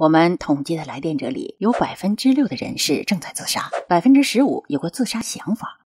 我们统计的来电者里，有百分之六的人是正在自杀，百分之十五有过自杀想法。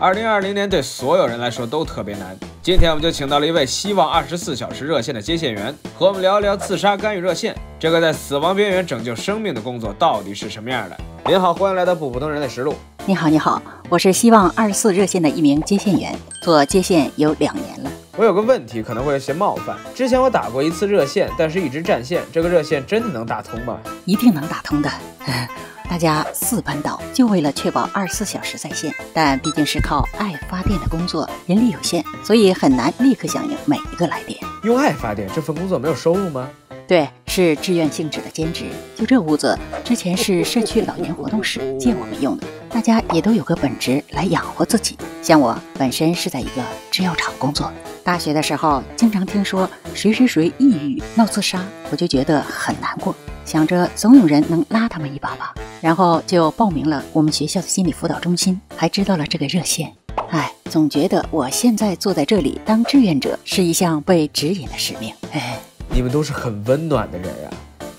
二零二零年对所有人来说都特别难。今天我们就请到了一位希望二十四小时热线的接线员，和我们聊一聊自杀干预热线这个在死亡边缘拯救生命的工作到底是什么样的。您好，欢迎来到不普通人的实录。你好，你好，我是希望二十四热线的一名接线员，做接线有两年了。我有个问题，可能会有些冒犯。之前我打过一次热线，但是一直占线。这个热线真的能打通吗？一定能打通的。大家四班倒，就为了确保二十四小时在线。但毕竟是靠爱发电的工作，人力有限，所以很难立刻响应每一个来电。用爱发电这份工作没有收入吗？对，是志愿性质的兼职。就这屋子，之前是社区老年活动室借我们用的，大家也都有个本职来养活自己。像我本身是在一个制药厂工作。大学的时候，经常听说谁谁谁抑郁闹自杀，我就觉得很难过，想着总有人能拉他们一把吧，然后就报名了我们学校的心理辅导中心，还知道了这个热线。哎，总觉得我现在坐在这里当志愿者是一项被指引的使命。哎，你们都是很温暖的人呀。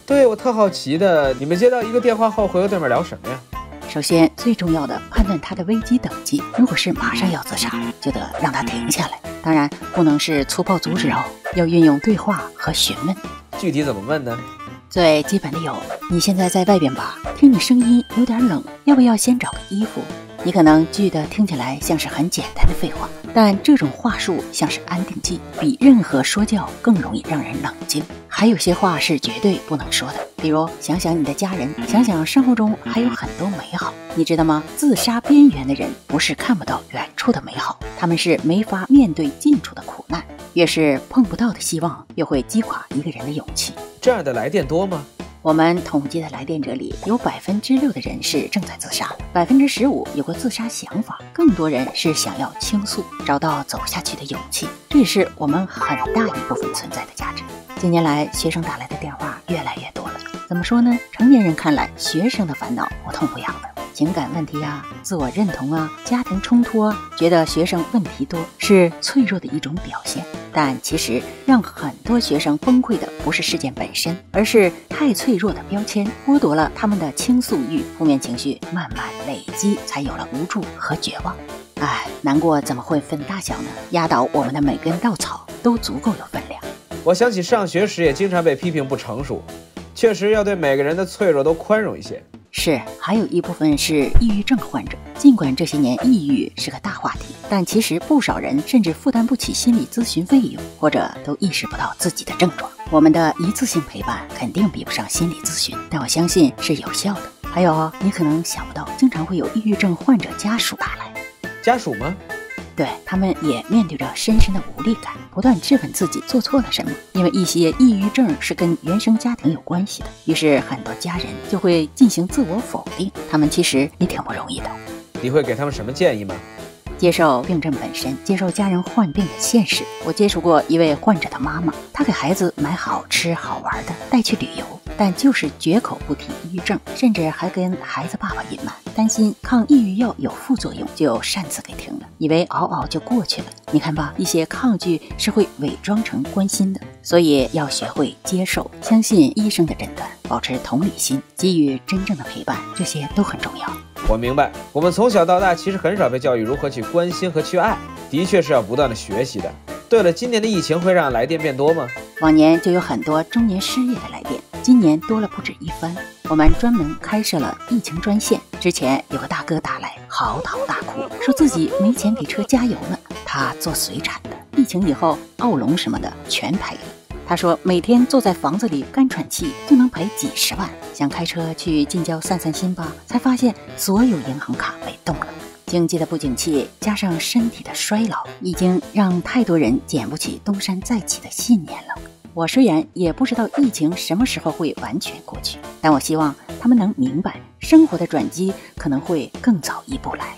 对我特好奇的，你们接到一个电话后会和对面聊什么呀？首先，最重要的判断他的危机等级。如果是马上要自杀，就得让他停下来。当然，不能是粗暴阻止哦，要运用对话和询问。具体怎么问呢？最基本的有：你现在在外边吧？听你声音有点冷，要不要先找个衣服？你可能句的听起来像是很简单的废话，但这种话术像是安定剂，比任何说教更容易让人冷静。还有些话是绝对不能说的，比如想想你的家人，想想生活中还有很多美好，你知道吗？自杀边缘的人不是看不到远处的美好，他们是没法面对近处的苦难。越是碰不到的希望，越会击垮一个人的勇气。这样的来电多吗？我们统计的来电者里，有百分之六的人是正在自杀，百分之十五有过自杀想法，更多人是想要倾诉，找到走下去的勇气。这也是我们很大一部分存在的价值。近年来，学生打来的电话越来越多了。怎么说呢？成年人看来，学生的烦恼不痛不痒。情感问题啊，自我认同啊，家庭冲突啊，觉得学生问题多是脆弱的一种表现。但其实让很多学生崩溃的不是事件本身，而是太脆弱的标签剥夺了他们的倾诉欲，负面情绪慢慢累积，才有了无助和绝望。唉，难过怎么会分大小呢？压倒我们的每根稻草都足够有分量。我想起上学时也经常被批评不成熟，确实要对每个人的脆弱都宽容一些。是，还有一部分是抑郁症患者。尽管这些年抑郁是个大话题，但其实不少人甚至负担不起心理咨询费用，或者都意识不到自己的症状。我们的一次性陪伴肯定比不上心理咨询，但我相信是有效的。还有，你可能想不到，经常会有抑郁症患者家属打来。家属吗？对他们也面对着深深的无力感，不断质问自己做错了什么。因为一些抑郁症是跟原生家庭有关系的，于是很多家人就会进行自我否定。他们其实也挺不容易的。你会给他们什么建议吗？接受病症本身，接受家人患病的现实。我接触过一位患者的妈妈，她给孩子买好吃好玩的，带去旅游，但就是绝口不提抑郁症，甚至还跟孩子爸爸隐瞒，担心抗抑郁药有副作用，就擅自给停了，以为熬熬就过去了。你看吧，一些抗拒是会伪装成关心的，所以要学会接受，相信医生的诊断，保持同理心，给予真正的陪伴，这些都很重要。我明白，我们从小到大其实很少被教育如何去关心和去爱，的确是要不断的学习的。对了，今年的疫情会让来电变多吗？往年就有很多中年失业的来电，今年多了不止一番。我们专门开设了疫情专线，之前有个大哥打来嚎啕大哭，说自己没钱给车加油了。他做水产的，疫情以后澳龙什么的全赔了。他说每天坐在房子里干喘气就能赔几十万，想开车去近郊散散心吧，才发现所有银行卡被冻了。经济的不景气加上身体的衰老，已经让太多人捡不起东山再起的信念了。我虽然也不知道疫情什么时候会完全过去，但我希望他们能明白，生活的转机可能会更早一步来。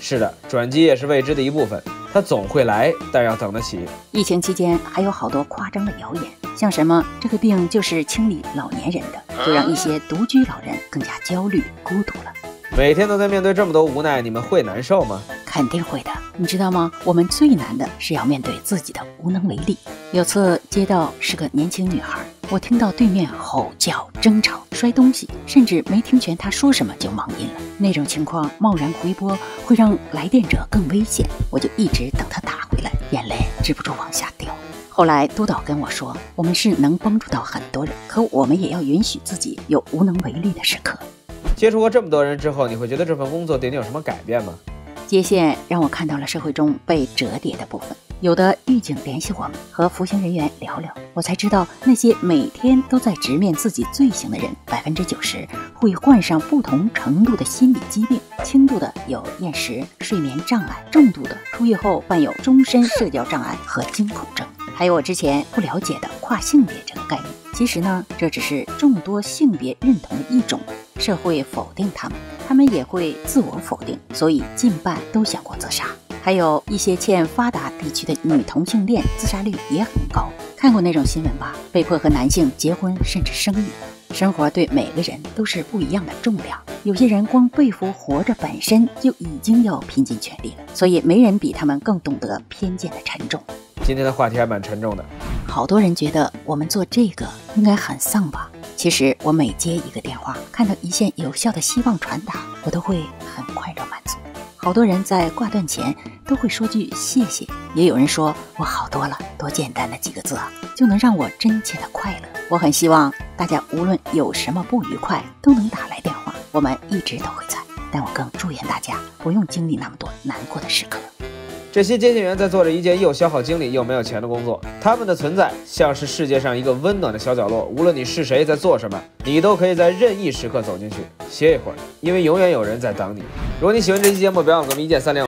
是的，转机也是未知的一部分。它总会来，但要等得起。疫情期间还有好多夸张的谣言，像什么这个病就是清理老年人的，就让一些独居老人更加焦虑、孤独了。每天都在面对这么多无奈，你们会难受吗？肯定会的。你知道吗？我们最难的是要面对自己的无能为力。有次接到是个年轻女孩，我听到对面吼叫、争吵、摔东西，甚至没听全她说什么就忙音了。那种情况贸然回拨会让来电者更危险，我就一直等她打回来，眼泪止不住往下掉。后来督导跟我说，我们是能帮助到很多人，可我们也要允许自己有无能为力的时刻。接触过这么多人之后，你会觉得这份工作对你有什么改变吗？接线让我看到了社会中被折叠的部分，有的狱警联系我们和服刑人员聊聊，我才知道那些每天都在直面自己罪行的人，百分之九十会患上不同程度的心理疾病，轻度的有厌食、睡眠障碍，重度的出狱后患有终身社交障碍和惊恐症，还有我之前不了解的跨性别这个概念。其实呢，这只是众多性别认同的一种。社会否定他们，他们也会自我否定，所以近半都想过自杀。还有一些欠发达地区的女同性恋自杀率也很高。看过那种新闻吧？被迫和男性结婚甚至生育。生活对每个人都是不一样的重量，有些人光背负活着本身就已经要拼尽全力了，所以没人比他们更懂得偏见的沉重。今天的话题还蛮沉重的。好多人觉得我们做这个应该很丧吧？其实我每接一个电话，看到一线有效的希望传达，我都会很快乐满足。好多人在挂断前都会说句谢谢，也有人说我好多了，多简单的几个字啊，就能让我真切的快乐。我很希望大家无论有什么不愉快，都能打来电话，我们一直都会在。但我更祝愿大家不用经历那么多难过的时刻。这些接线员在做着一件又消耗精力又没有钱的工作，他们的存在像是世界上一个温暖的小角落。无论你是谁，在做什么，你都可以在任意时刻走进去歇一会儿，因为永远有人在等你。如果你喜欢这期节目，不要忘了给我们一键三连。